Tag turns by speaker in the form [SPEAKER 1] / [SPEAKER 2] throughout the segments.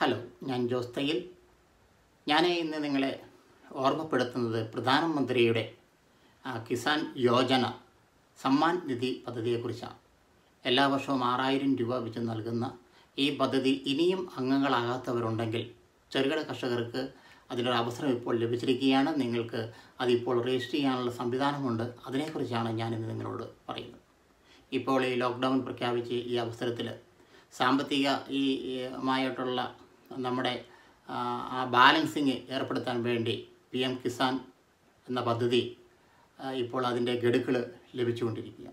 [SPEAKER 1] Hello ഞാൻ ജോസ് തയ്യൽ. ഞാൻ ഇന്ന് നിങ്ങളെ ഓർമ്മപ്പെടുത്തുന്നത് പ്രധാനമന്ത്രിയുടെ കിസാൻ യോജന സമ്മാൻ നിധി പദ്ധതിയെക്കുറിച്ചാണ്. എല്ലാ വർഷവും ആറായിരം രൂപ വെച്ച് നൽകുന്ന ഈ പദ്ധതി ഇനിയും അംഗങ്ങളാകാത്തവരുണ്ടെങ്കിൽ ചെറുകിട കർഷകർക്ക് അതിനൊരു അവസരം ഇപ്പോൾ ലഭിച്ചിരിക്കുകയാണ്. നിങ്ങൾക്ക് അതിപ്പോൾ രജിസ്റ്റർ ചെയ്യാനുള്ള സംവിധാനമുണ്ട്. അതിനെക്കുറിച്ചാണ് ഞാനിന്ന് നിങ്ങളോട് പറയുന്നത്. ഇപ്പോൾ ഈ ലോക്ക്ഡൗൺ പ്രഖ്യാപിച്ച് ഈ അവസരത്തിൽ സാമ്പത്തിക ഈ മായിട്ടുള്ള നമ്മുടെ ആ, ബാലൻസിങ് ഏർപ്പെടുത്താൻ വേണ്ടി പി എം കിസാൻ എന്ന പദ്ധതി ഇപ്പോൾ അതിന്റെ ഗഡുക്കൾ ലഭിച്ചുകൊണ്ടിരിക്കുക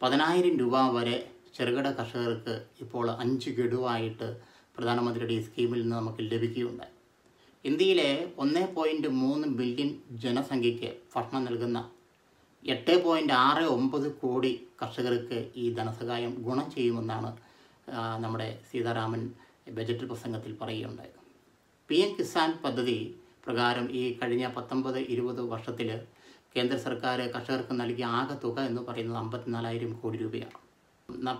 [SPEAKER 1] പതിനായിരം രൂപ വരെ ചെറുകിട കർഷകർക്ക് ഇപ്പോൾ അഞ്ച് ഗഡുവായിട്ട് പ്രധാനമന്ത്രിയുടെ ഈ സ്കീമിൽ നിന്ന് നമുക്ക് ലഭിക്കുകയുണ്ടായി. ഇന്ത്യയിലെ ഒന്നേ പോയിന്റ് മൂന്ന് ബില്യൺ ജനസംഖ്യയ്ക്ക് ഭക്ഷണം നൽകുന്ന എട്ട് പോയിന്റ് ആറ് ഒമ്പത് കോടി കർഷകർക്ക് ഈ ധനസഹായം ഗുണം ചെയ്യുമെന്നാണ് നമ്മുടെ സീതാരാമൻ ബജറ്റ് പ്രസംഗത്തിൽ പറയുകയുണ്ടായത് പി എം കിസാൻ പദ്ധതി പ്രകാരം ഈ കഴിഞ്ഞ പത്തൊമ്പത് ഇരുപത് വർഷത്തിൽ കേന്ദ്ര സർക്കാർ കർഷകർക്ക് നൽകിയ ആകെ തുക എന്ന് പറയുന്നത് അമ്പത്തിനാലായിരം കോടി രൂപയാണ്.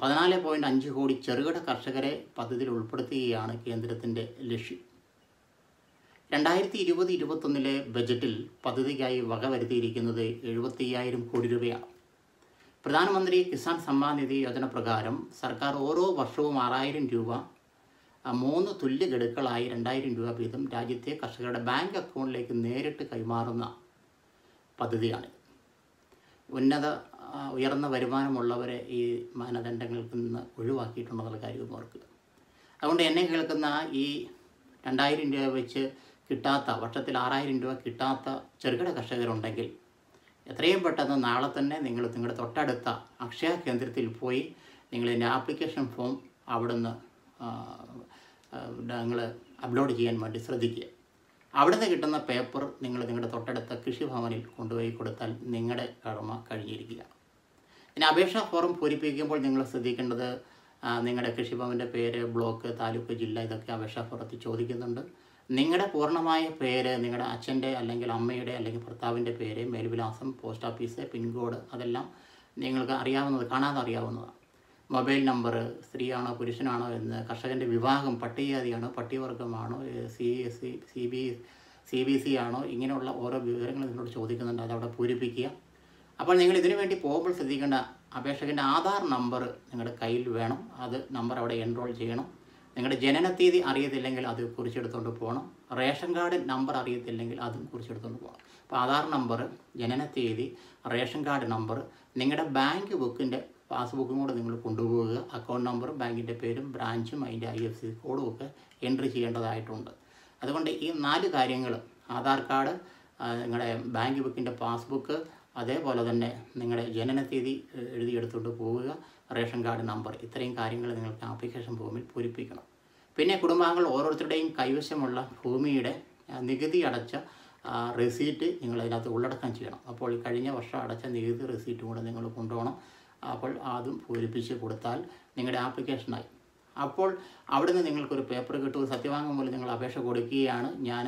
[SPEAKER 1] പതിനാല് പോയിന്റ് അഞ്ച് കോടി ചെറുകിട കർഷകരെ പദ്ധതിയിൽ ഉൾപ്പെടുത്തുകയാണ് കേന്ദ്രത്തിന്റെ ലക്ഷ്യം. രണ്ടായിരത്തി ഇരുപത് ഇരുപത്തൊന്നിലെ ബജറ്റിൽ പദ്ധതിക്കായി വകവരുത്തിയിരിക്കുന്നത് എഴുപത്തി അയ്യായിരം കോടി രൂപയാണ്. പ്രധാനമന്ത്രി കിസാൻ സമ്മാൻ നിധി യോജന പ്രകാരം സർക്കാർ ഓരോ വർഷവും ആറായിരം രൂപ മൂന്ന് തുല്യ ഗഡുക്കളായി രണ്ടായിരം രൂപ വീതം രാജ്യത്തെ കർഷകരുടെ ബാങ്ക് അക്കൗണ്ടിലേക്ക് നേരിട്ട് കൈമാറുന്ന പദ്ധതിയാണ്. ഉന്നത ഉയർന്ന വരുമാനമുള്ളവരെ ഈ മാനദണ്ഡങ്ങളിൽ നിന്ന് ഒഴിവാക്കിയിട്ടുണ്ടെന്നുള്ള കാര്യം ഓർക്കുക. അതുകൊണ്ട് എന്നെ കേൾക്കുന്ന ഈ രണ്ടായിരം രൂപ വെച്ച് കിട്ടാത്ത വർഷത്തിൽ ആറായിരം രൂപ കിട്ടാത്ത ചെറുകിട കർഷകരുണ്ടെങ്കിൽ എത്രയും പെട്ടെന്ന് നാളെ തന്നെ നിങ്ങൾ നിങ്ങളുടെ തൊട്ടടുത്ത അക്ഷയ കേന്ദ്രത്തിൽ പോയി നിങ്ങൾ ഇതിന്റെ ആപ്ലിക്കേഷൻ ഫോം അവിടുന്ന് നിങ്ങൾ അപ്ലോഡ് ചെയ്യാൻ വേണ്ടി ശ്രദ്ധിക്കുക. അവിടുന്ന് കിട്ടുന്ന പേപ്പർ നിങ്ങൾ നിങ്ങളുടെ തൊട്ടടുത്ത കൃഷിഭവനിൽ കൊണ്ടുപോയി കൊടുത്താൽ നിങ്ങളുടെ കടമ കഴിഞ്ഞിരിക്കുക. പിന്നെ അപേക്ഷാ ഫോറം പൂരിപ്പിക്കുമ്പോൾ നിങ്ങൾ ശ്രദ്ധിക്കേണ്ടത് നിങ്ങളുടെ കൃഷിഭവന്റെ പേര് ബ്ലോക്ക് താലൂക്ക് ജില്ല ഇതൊക്കെ അപേക്ഷാ ഫോറത്തിൽ ചോദിക്കുന്നുണ്ട്. നിങ്ങളുടെ പൂർണമായ പേര് നിങ്ങളുടെ അച്ഛന്റെ അല്ലെങ്കിൽ അമ്മയുടെ അല്ലെങ്കിൽ ഭർത്താവിന്റെ പേര് മേൽവിലാസം പോസ്റ്റ് ഓഫീസ് പിൻകോഡ് അതെല്ലാം നിങ്ങൾക്ക് അറിയാവുന്നത് കാണാതെ അറിയാവുന്നതാണ് മൊബൈൽ നമ്പർ സ്ത്രീയാണോ പുരുഷനാണോ എന്ന് കർഷകന്റെ വിഭാഗം പട്ടികജാതിയാണോ പട്ടികവർഗമാണോ C C C B C B C ആണോ ഇങ്ങനെയുള്ള ഓരോ വിവരങ്ങൾ നിങ്ങളോട് ചോദിക്കുന്നുണ്ട്. അതവിടെ പൂരിപ്പിക്കുക. അപ്പോൾ നിങ്ങൾ ഇതിനു വേണ്ടി പോകുമ്പോൾ ശ്രദ്ധിക്കേണ്ട അപേക്ഷകന്റെ ആധാർ നമ്പർ നിങ്ങളുടെ കയ്യിൽ വേണം. അത് നമ്പർ അവിടെ എൻറോൾ ചെയ്യണം. നിങ്ങളുടെ ജനന തീയതി അറിയത്തില്ലെങ്കിൽ അത് കുറിച്ചെടുത്തുകൊണ്ട് പോകണം റേഷൻ കാർഡ് നമ്പർ അറിയത്തില്ലെങ്കിൽ അതും കുറിച്ചെടുത്തുകൊണ്ട് പോകണം അപ്പോൾ ആധാർ നമ്പർ ജനന തീയതി റേഷൻ കാർഡ് നമ്പർ നിങ്ങളുടെ ബാങ്ക് ബുക്കിന്റെ പാസ്ബുക്കും കൂടെ നിങ്ങൾ കൊണ്ടുപോവുക. അക്കൗണ്ട് നമ്പറും ബാങ്കിന്റെ പേരും ബ്രാഞ്ചും അതിന്റെ ഐ എഫ് സി കോഡും ഒക്കെ എൻട്രി ചെയ്യേണ്ടതായിട്ടുണ്ട്. അതുകൊണ്ട് ഈ നാല് കാര്യങ്ങൾ ആധാർ കാർഡ് നിങ്ങളുടെ ബാങ്ക് ബുക്കിന്റെ പാസ്ബുക്ക് അതേപോലെ തന്നെ നിങ്ങളുടെ ജനന തീയതി എഴുതിയെടുത്തുകൊണ്ട് പോവുക റേഷൻ കാർഡ് നമ്പർ ഇത്രയും കാര്യങ്ങൾ നിങ്ങൾക്ക് ആപ്ലിക്കേഷൻ ഫോമിൽ പൂരിപ്പിക്കണം. പിന്നെ കുടുംബാംഗങ്ങൾ ഓരോരുത്തരുടെയും കൈവശമുള്ള ഭൂമിയുടെ നികുതി അടച്ച റെസീറ്റ് നിങ്ങൾ അതിനകത്ത് ഉള്ളടക്കം ചെയ്യണം. അപ്പോൾ കഴിഞ്ഞ വർഷം അടച്ച നികുതി റെസീറ്റും കൂടെ നിങ്ങൾ കൊണ്ടുപോകണം. അപ്പോൾ അതും പൂരിപ്പിച്ച് കൊടുത്താൽ നിങ്ങളുടെ ആപ്ലിക്കേഷനായി അപ്പോൾ അവിടെ അവിടുന്ന് നിങ്ങൾക്കൊരു പേപ്പർ കിട്ടും. സത്യവാങ്മൂലം നിങ്ങൾ അപേക്ഷ കൊടുക്കുകയാണ്. ഞാൻ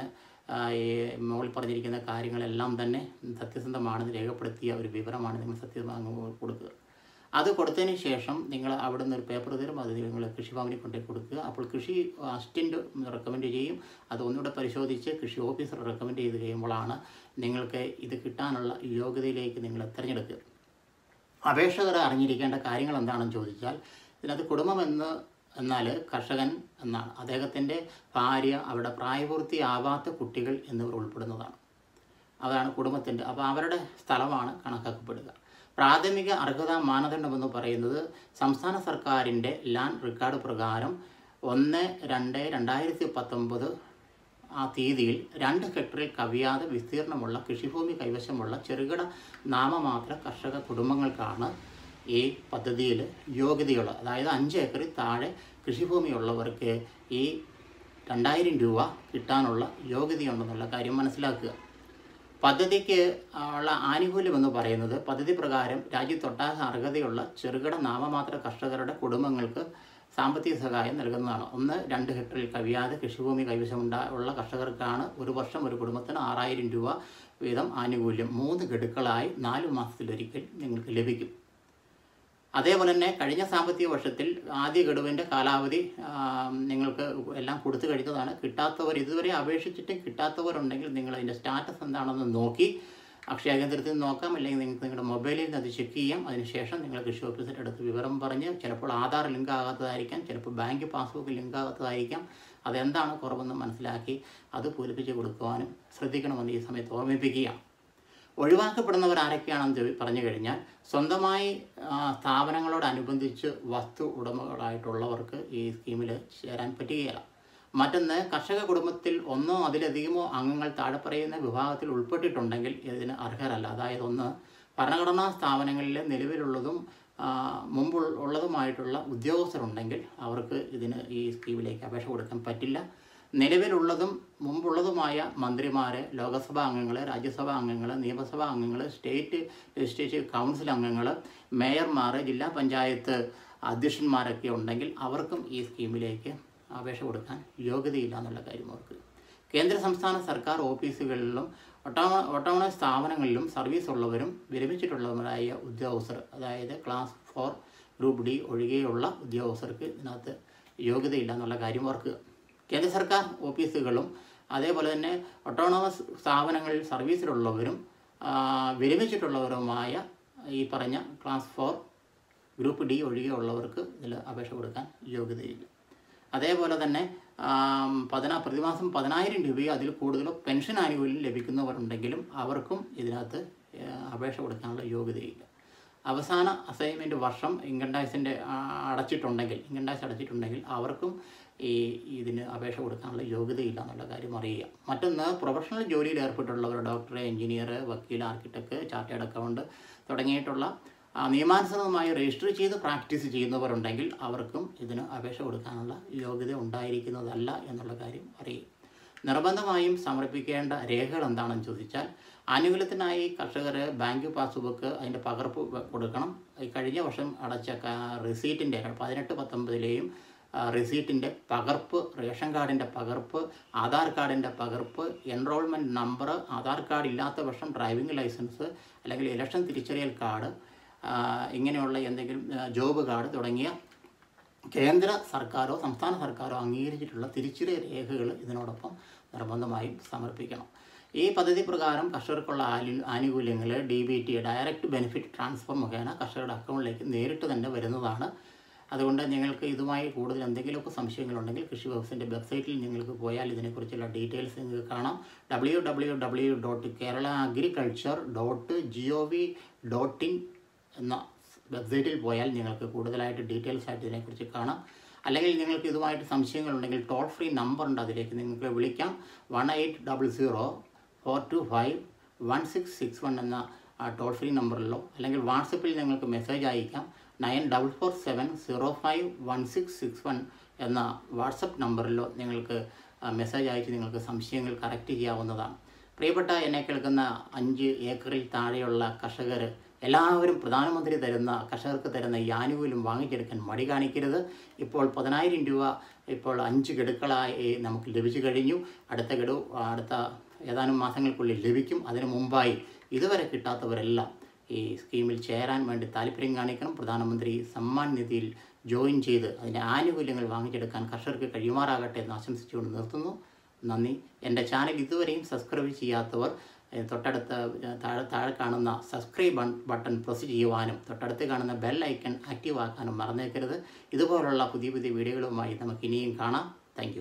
[SPEAKER 1] ഈ മുകളിൽ പറഞ്ഞിരിക്കുന്ന കാര്യങ്ങളെല്ലാം തന്നെ സത്യസന്ധമാണെന്ന് രേഖപ്പെടുത്തിയ ഒരു വിവരമാണ് നിങ്ങൾ സത്യവാങ്മൂലം കൊടുക്കുക. അത് കൊടുത്തതിന് ശേഷം നിങ്ങൾ അവിടെ നിന്ന് ഒരു പേപ്പർ തരും. അത് നിങ്ങൾ കൃഷിഭവനിൽ കൊണ്ടുപോയി കൊടുക്കുക. അപ്പോൾ കൃഷി അസിസ്റ്റന്റ് റെക്കമെൻഡ് ചെയ്യും. അത് ഒന്നുകൂടെ പരിശോധിച്ച് കൃഷി ഓഫീസർ റെക്കമെൻഡ് ചെയ്ത് കഴിയുമ്പോഴാണ് നിങ്ങൾക്ക് ഇത് കിട്ടാനുള്ള യോഗ്യതയിലേക്ക് നിങ്ങൾ തിരഞ്ഞെടുക്കുക. അപേക്ഷകർ അറിഞ്ഞിരിക്കേണ്ട കാര്യങ്ങൾ എന്താണെന്ന് ചോദിച്ചാൽ ഇതിനകത്ത് കുടുംബമെന്ന് എന്നാൽ കർഷകൻ എന്നാണ് അദ്ദേഹത്തിന്റെ ഭാര്യ അവരുടെ പ്രായപൂർത്തിയാവാത്ത കുട്ടികൾ എന്നിവർ ഉൾപ്പെടുന്നതാണ്. അതാണ് കുടുംബത്തിന്റെ അപ്പോൾ അവരുടെ സ്ഥലമാണ് കണക്കാക്കപ്പെടുക. പ്രാഥമിക അർഹതാ മാനദണ്ഡമെന്ന് പറയുന്നത് സംസ്ഥാന സർക്കാരിന്റെ ലാൻഡ് റെക്കോർഡ് പ്രകാരം ഒന്ന് രണ്ട് രണ്ടായിരത്തി പത്തൊമ്പത് ആ തീയതിയിൽ രണ്ട് ഹെക്ടറിൽ കവിയാതെ വിസ്തീർണമുള്ള കൃഷിഭൂമി കൈവശമുള്ള ചെറുകിട നാമമാത്ര കർഷക കുടുംബങ്ങൾക്കാണ് ഈ പദ്ധതിയിൽ യോഗ്യതയുള്ളത്. അതായത് അഞ്ച് ഏക്കറിൽ താഴെ കൃഷിഭൂമിയുള്ളവർക്ക് ഈ രണ്ടായിരം രൂപ കിട്ടാനുള്ള യോഗ്യതയുണ്ടെന്നുള്ള കാര്യം മനസ്സിലാക്കുക. പദ്ധതിക്ക് ഉള്ള ആനുകൂല്യം എന്ന് പറയുന്നത് പദ്ധതി പ്രകാരം രാജ്യത്തൊട്ടാകെ അർഹതയുള്ള ചെറുകിട നാമമാത്ര കർഷകരുടെ കുടുംബങ്ങൾക്ക് സാമ്പത്തിക സഹായം നൽകുന്നതാണ്. ഒന്ന് രണ്ട് ഹെക്ടറിൽ കവിയാതെ കൃഷിഭൂമി കൈവശമുണ്ടാ ഉള്ള കർഷകർക്കാണ് ഒരു വർഷം ഒരു കുടുംബത്തിന് ആറായിരം രൂപ വീതം ആനുകൂല്യം. മൂന്ന് ഗഡുക്കളായി നാല് മാസത്തിലൊരിക്കൽ നിങ്ങൾക്ക് ലഭിക്കും. അതേപോലെ തന്നെ കഴിഞ്ഞ സാമ്പത്തിക വർഷത്തിൽ ആദ്യ ഗഡുവിന്റെ കാലാവധി നിങ്ങൾക്ക് എല്ലാം കൊടുത്തു കഴിഞ്ഞതാണ്. കിട്ടാത്തവർ ഇതുവരെ അപേക്ഷിച്ചിട്ട് കിട്ടാത്തവരുണ്ടെങ്കിൽ നിങ്ങൾ അതിന്റെ സ്റ്റാറ്റസ് എന്താണെന്ന് നോക്കി അക്ഷയ കേന്ദ്രത്തിൽ നോക്കാം. അല്ലെങ്കിൽ നിങ്ങൾക്ക് നിങ്ങളുടെ മൊബൈലിൽ നിന്ന് അത് ചെക്ക് ചെയ്യാം. അതിനുശേഷം നിങ്ങൾ കൃഷി ഓഫീസറുടെ അടുത്ത് വിവരം പറഞ്ഞ് ചിലപ്പോൾ ആധാർ ലിങ്ക് ആകാത്തതായിരിക്കാം. ചിലപ്പോൾ ബാങ്ക് പാസ്ബുക്ക് ലിങ്ക് ആകാത്തതായിരിക്കാം. അതെന്താണ് കുറവെന്ന് മനസ്സിലാക്കി അത് പൂരിപ്പിച്ച് കൊടുക്കുവാനും ശ്രദ്ധിക്കണമെന്ന് ഈ സമയത്ത് ഓർമ്മിപ്പിക്കുക. ഒഴിവാക്കപ്പെടുന്നവർ ആരൊക്കെയാണെന്ന് പറഞ്ഞു കഴിഞ്ഞാൽ സ്വന്തമായി സ്ഥാപനങ്ങളോടനുബന്ധിച്ച് വസ്തു ഉടമകളായിട്ടുള്ളവർക്ക് ഈ സ്കീമിൽ ചേരാൻ പറ്റുകയില്ല. മറ്റൊന്ന് കർഷക കുടുംബത്തിൽ ഒന്നോ അതിലധികമോ അംഗങ്ങൾ താഴെ പറയുന്ന വിഭാഗത്തിൽ ഉൾപ്പെട്ടിട്ടുണ്ടെങ്കിൽ ഇതിന് അർഹരല്ല. അതായത് ഒന്ന് ഭരണഘടനാ സ്ഥാപനങ്ങളിൽ നിലവിലുള്ളതും മുമ്പ് ഉള്ളതുമായിട്ടുള്ള ഉദ്യോഗസ്ഥരുണ്ടെങ്കിൽ അവർക്ക് ഇതിന് ഈ സ്കീമിലേക്ക് അപേക്ഷ കൊടുക്കാൻ പറ്റില്ല. നിലവിലുള്ളതും മുമ്പുള്ളതുമായ മന്ത്രിമാർ ലോകസഭാ അംഗങ്ങൾ രാജ്യസഭാ അംഗങ്ങൾ നിയമസഭാ അംഗങ്ങൾ സ്റ്റേറ്റ് ലെജിസ്ലേറ്റീവ് കൗൺസിൽ അംഗങ്ങൾ മേയർമാർ ജില്ലാ പഞ്ചായത്ത് അധ്യക്ഷന്മാരൊക്കെ ഉണ്ടെങ്കിൽ അവർക്കും ഈ സ്കീമിലേക്ക് അപേക്ഷ കൊടുക്കാൻ യോഗ്യതയില്ല എന്നുള്ള കാര്യം ഓർക്കുക കേന്ദ്ര സംസ്ഥാന സർക്കാർ ഓഫീസുകളിലും ഒട്ടോണ സ്ഥാപനങ്ങളിലും സർവീസ് ഉള്ളവരും വിരമിച്ചിട്ടുള്ളവരായ ഉദ്യോഗസ്ഥർ അതായത് ക്ലാസ് ഫോർ ഗ്രൂപ്പ് ഡി ഒഴികെയുള്ള ഉദ്യോഗസ്ഥർക്ക് ഇതിനകത്ത് യോഗ്യതയില്ല എന്നുള്ള കാര്യം ഓർക്കുക. കേന്ദ്ര സർക്കാർ ഓഫീസുകളും അതേപോലെ തന്നെ ഒട്ടോണമസ് സ്ഥാപനങ്ങളിൽ സർവീസിലുള്ളവരും വിരമിച്ചിട്ടുള്ളവരുമായ ഈ പറഞ്ഞ ക്ലാസ് ഫോർ ഗ്രൂപ്പ് ഡി ഒഴികെയുള്ളവർക്ക് ഇതിൽ അപേക്ഷ കൊടുക്കാൻ യോഗ്യതയില്ല. അതേപോലെ തന്നെ പതിനാ പ്രതിമാസം പതിനായിരം രൂപയോ അതിൽ കൂടുതലോ പെൻഷൻ ആനുകൂല്യം ലഭിക്കുന്നവരുണ്ടെങ്കിലും അവർക്കും ഇതിനകത്ത് അപേക്ഷ കൊടുക്കാനുള്ള യോഗ്യതയില്ല. അവസാന അസൈൻമെന്റ് വർഷം ഇൻകം ടാക്സിന്റെ അടച്ചിട്ടുണ്ടെങ്കിൽ ഇൻകം ടാക്സ് അടച്ചിട്ടുണ്ടെങ്കിൽ അവർക്കും ഈ ഇതിന് അപേക്ഷ കൊടുക്കാനുള്ള യോഗ്യതയില്ല എന്നുള്ള കാര്യം അറിയുക. മറ്റൊന്ന് പ്രൊഫഷണൽ ജോലിയിൽ ഏർപ്പെട്ടുള്ളവർ ഡോക്ടർ എഞ്ചിനീയർ വക്കീൽ ആർക്കിടെക്ട് ചാർട്ടേഡ് അക്കൗണ്ട് തുടങ്ങിയിട്ടുള്ള നിയമാനുസൃതമായി രജിസ്റ്റർ ചെയ്ത് പ്രാക്ടീസ് ചെയ്യുന്നവരുണ്ടെങ്കിൽ അവർക്കും ഇതിന് അപേക്ഷ കൊടുക്കാനുള്ള യോഗ്യത ഉണ്ടായിരിക്കുന്നതല്ല എന്നുള്ള കാര്യം അറിയും. നിർബന്ധമായും സമർപ്പിക്കേണ്ട രേഖകൾ എന്താണെന്ന് ചോദിച്ചാൽ ആനുകൂല്യത്തിനായി കർഷകർ ബാങ്ക് പാസ്ബുക്ക് അതിന്റെ പകർപ്പ് കൊടുക്കണം. കഴിഞ്ഞ വർഷം അടച്ച റിസീറ്റിന്റെ പതിനെട്ട് പത്തൊമ്പതിലെയും റിസീറ്റിന്റെ പകർപ്പ് റേഷൻ കാർഡിന്റെ പകർപ്പ് ആധാർ കാർഡിന്റെ പകർപ്പ് എൻറോൾമെന്റ് നമ്പർ ആധാർ കാർഡ് ഇല്ലാത്ത വർഷം ഡ്രൈവിംഗ് ലൈസൻസ് അല്ലെങ്കിൽ ഇലക്ഷൻ തിരിച്ചറിയൽ കാർഡ് ഇങ്ങനെയുള്ള എന്തെങ്കിലും ജോബ് കാർഡ് തുടങ്ങിയ കേന്ദ്ര സർക്കാരോ സംസ്ഥാന സർക്കാരോ അംഗീകരിച്ചിട്ടുള്ള തിരിച്ചറിയ രേഖകൾ ഇതിനോടൊപ്പം നിർബന്ധമായും സമർപ്പിക്കണം. ഈ പദ്ധതി പ്രകാരം കർഷകർക്കുള്ള ആലു- ആനുകൂല്യങ്ങൾ D B T direct benefit transfer മുഖേന കർഷകരുടെ അക്കൗണ്ടിലേക്ക് നേരിട്ട് തന്നെ വരുന്നതാണ്. അതുകൊണ്ട് നിങ്ങൾക്ക് ഇതുമായി കൂടുതൽ എന്തെങ്കിലുമൊക്കെ സംശയങ്ങളുണ്ടെങ്കിൽ കൃഷി വകുപ്പിന്റെ വെബ്സൈറ്റിൽ നിങ്ങൾക്ക് പോയാൽ ഇതിനെക്കുറിച്ചുള്ള ഡീറ്റെയിൽസ് നിങ്ങൾക്ക് കാണാം. W W W dot Kerala agriculture dot G O V dot in എന്ന വെബ്സൈറ്റിൽ പോയാൽ നിങ്ങൾക്ക് കൂടുതലായിട്ട് ഡീറ്റെയിൽസ് ആയിട്ട് ഇതിനെക്കുറിച്ച് കാണാം. അല്ലെങ്കിൽ നിങ്ങൾക്ക് ഇതുമായിട്ട് സംശയങ്ങളുണ്ടെങ്കിൽ ടോൾ ഫ്രീ നമ്പർ ഉണ്ട് അതിലേക്ക് നിങ്ങൾക്ക് വിളിക്കാം. One eight double zero four two five one six six one എന്ന ടോൾ ഫ്രീ നമ്പറിലോ അല്ലെങ്കിൽ വാട്സപ്പിൽ നിങ്ങൾക്ക് മെസ്സേജ് അയക്കാം. Nine double four seven zero five one six six one എന്ന വാട്സപ്പ് നമ്പറിലോ നിങ്ങൾക്ക് മെസ്സേജ് അയച്ച് നിങ്ങൾക്ക് സംശയങ്ങൾ കറക്റ്റ് ചെയ്യാവുന്നതാണ്. പ്രിയപ്പെട്ട എന്നെ കേൾക്കുന്ന അഞ്ച് ഏക്കറിൽ താഴെയുള്ള കർഷകർ എല്ലാവരും പ്രധാനമന്ത്രി തരുന്ന കർഷകർക്ക് തരുന്ന ഈ ആനുകൂല്യം വാങ്ങിച്ചെടുക്കാൻ മടി കാണിക്കരുത്. ഇപ്പോൾ പതിനായിരം രൂപ ഇപ്പോൾ അഞ്ച് ഗഡുക്കളായി നമുക്ക് ലഭിച്ചു കഴിഞ്ഞു. അടുത്ത ഗഡു അടുത്ത ഏതാനും മാസങ്ങൾക്കുള്ളിൽ ലഭിക്കും. അതിനു മുമ്പായി ഇതുവരെ കിട്ടാത്തവരെല്ലാം ഈ സ്കീമിൽ ചേരാൻ വേണ്ടി താല്പര്യം കാണിക്കണം. പ്രധാനമന്ത്രി സമ്മാൻ നിധിയിൽ ജോയിൻ ചെയ്ത് അതിന്റെ ആനുകൂല്യങ്ങൾ വാങ്ങിച്ചെടുക്കാൻ കർഷകർക്ക് കഴിയുമാറാകട്ടെ എന്ന് ആശംസിച്ചുകൊണ്ട് നിർത്തുന്നു. നന്ദി. എന്റെ ചാനൽ ഇതുവരെയും സബ്സ്ക്രൈബ് ചെയ്യാത്തവർ തൊട്ടടുത്ത താഴെ താഴെ കാണുന്ന സബ്സ്ക്രൈബ് ബട്ടൺ പ്രസ് ചെയ്യുവാനും തൊട്ടടുത്ത് കാണുന്ന ബെൽ ഐക്കൺ ആക്റ്റീവ് ആക്കാനും മറന്നേക്കരുത്. ഇതുപോലുള്ള പുതിയ പുതിയ വീഡിയോകളുമായി നമുക്ക് ഇനിയും കാണാം താങ്ക്